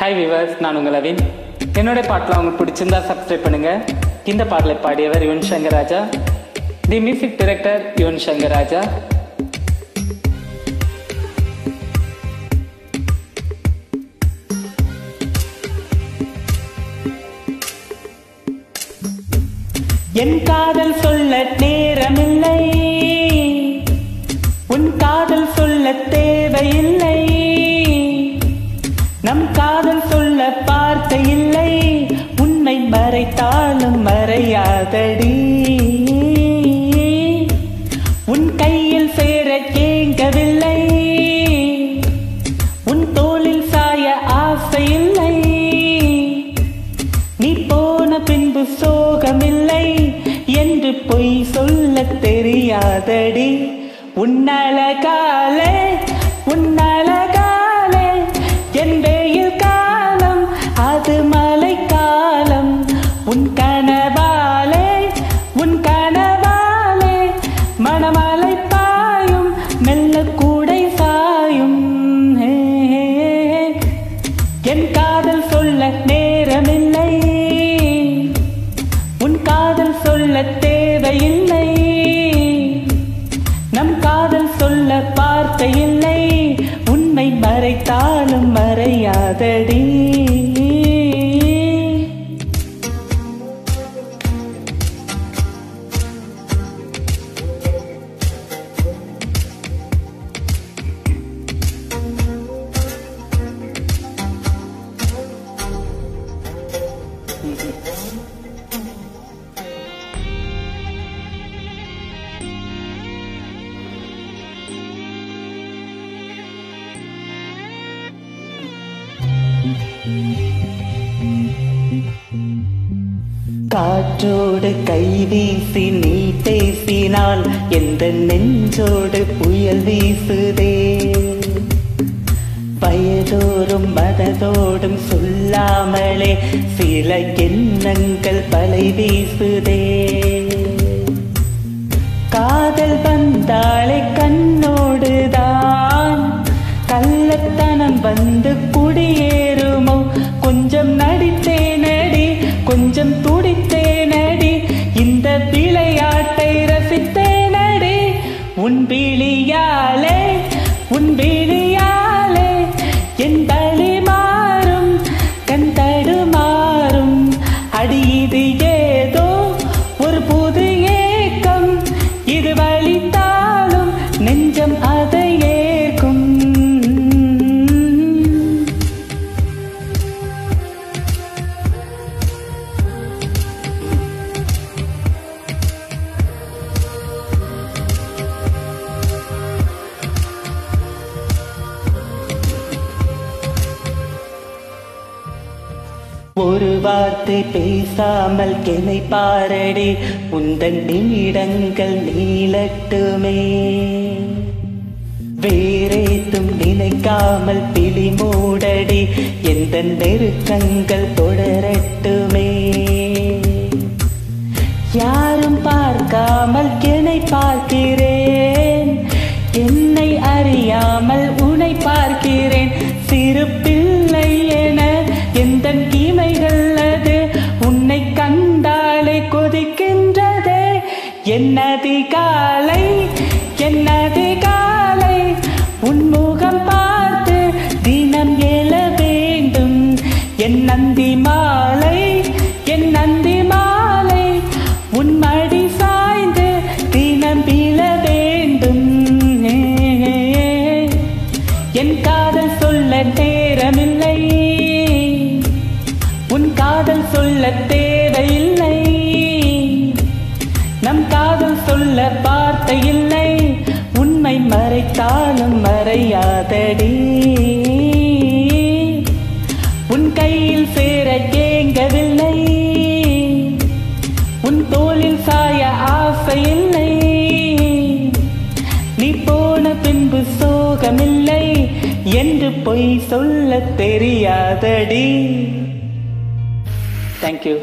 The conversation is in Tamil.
ஹாய் விவர்ஸ் நான் உங்கள் அவின். என்னோட பாட்டில் உங்களுக்கு பிடிச்சிருந்தா சப்ஸ்கிரைப் பண்ணுங்க. இந்த பாடலை பாடியவர் Yuvan Shankar Raja the music director Yuvan Shankar Raja என் காதல் சொல்ல நேரமில்லை. உன் காதல் சொல்ல தேவையில்லை. நம் காதல் சொல்ல பார்த்த இல்லை. உன்னை மறைத்தாலும் மறையாதடி. உன் கையில் சேர கேட்கவில்லை. உன் தோளில் சாய ஆசை இல்லை. நீ போன பின்பு சோகமில்லை என்று பொய் சொல்ல தெரியாதடி. உன்னழகாலே உன்னழகாலே உன் கனவாலே காற்றோடு கை வீசி நீ பேசினால் எந்த நெஞ்சோடு புயல் வீசுதே? வயதோறும் மனதோடும் சொல்லாமலே சில எண்ணங்கள் பலை வீசுதே. காதல் வந்தாலே கண்ணோடுதான் ஒரு வார்த்தை பேசாமல் கெனை பாரடி உந்தன் நிமிடங்கள் நீளட்டுமே. வேறேத்தும் நினைக்காமல் பிழி மூடடி. எந்த நெருக்கங்கள் தொடரட்டுமே. யாரும் பார்க்காமல் என்னை பார்க்கிறேன் என்னதி காலை உண்மை மறையாதடி. உன் கையில் சேர கேங்கவில்லை உன் தோளில் சாய ஆசை இல்லை. நீ போன பின்பு சோகமில்லை என்று பொய் சொல்ல தெரியாதடி. தேங்க்யூ